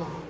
Unstoppable.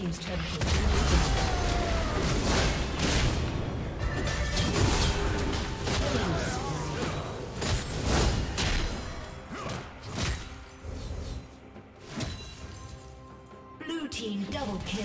Team's turret. Blue team double kill.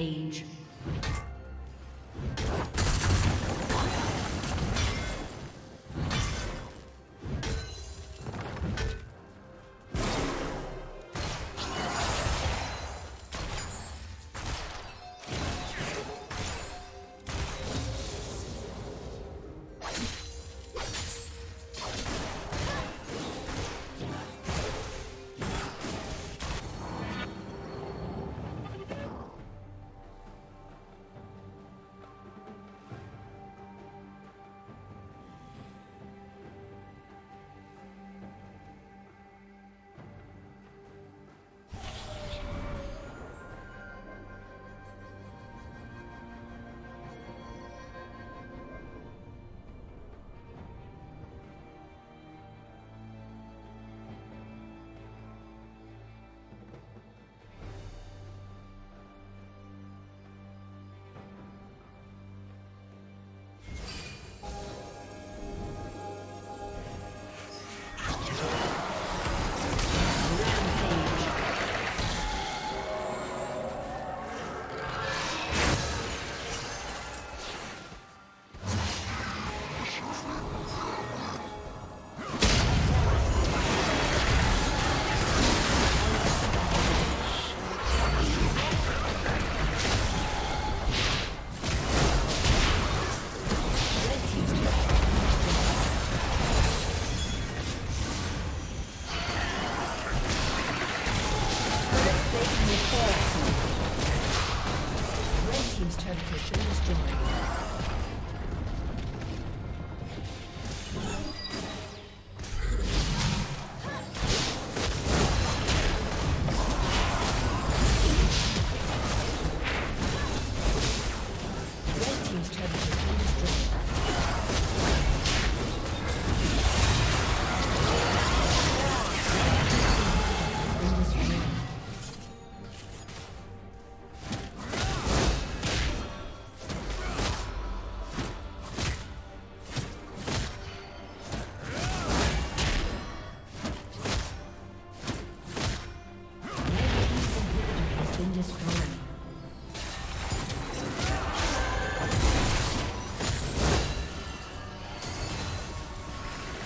Rampage.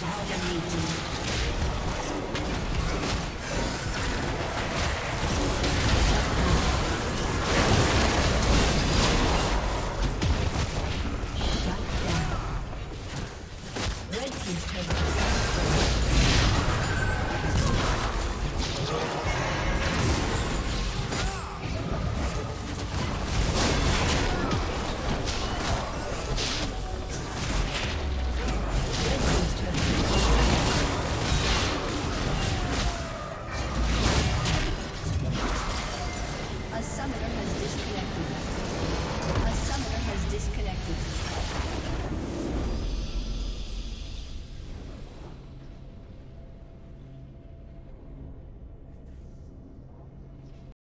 Dominating.